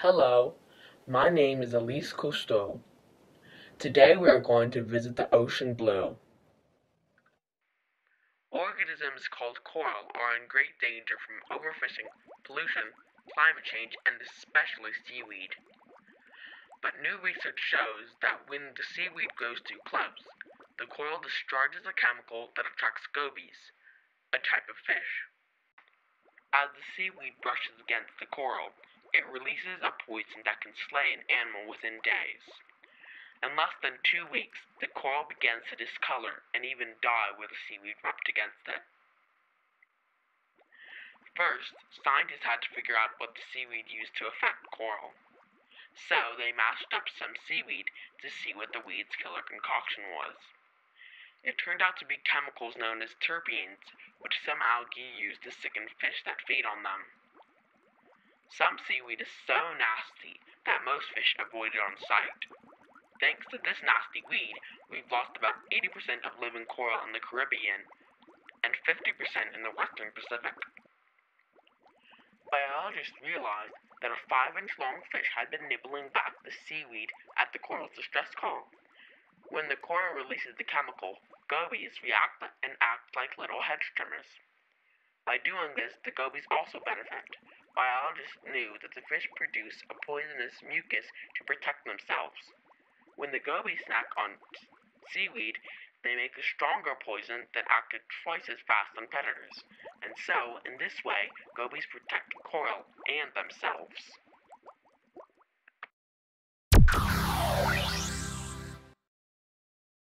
Hello, my name is Elise Cousteau. Today we are going to visit the ocean blue. Organisms called coral are in great danger from overfishing, pollution, climate change, and especially seaweed. But new research shows that when the seaweed grows too close, the coral discharges a chemical that attracts gobies, a type of fish. As the seaweed brushes against the coral, it releases a poison that can slay an animal within days. In less than two weeks, the coral begins to discolor and even die where the seaweed rubbed against it. First, scientists had to figure out what the seaweed used to affect coral. So they mashed up some seaweed to see what the weed's killer concoction was. It turned out to be chemicals known as terpenes, which some algae use to sicken fish that feed on them. Some seaweed is so nasty that most fish avoid it on sight. Thanks to this nasty weed, we've lost about 80% of living coral in the Caribbean and 50% in the western Pacific. Biologists realized that a 5 inch long fish had been nibbling back the seaweed at the coral's distress call. When the coral releases the chemical, gobies react and act like little hedge trimmers. By doing this, the gobies also benefit. Biologists knew that the fish produce a poisonous mucus to protect themselves. When the gobies snack on seaweed, they make a stronger poison that acted twice as fast on predators. And so, in this way, gobies protect coral and themselves.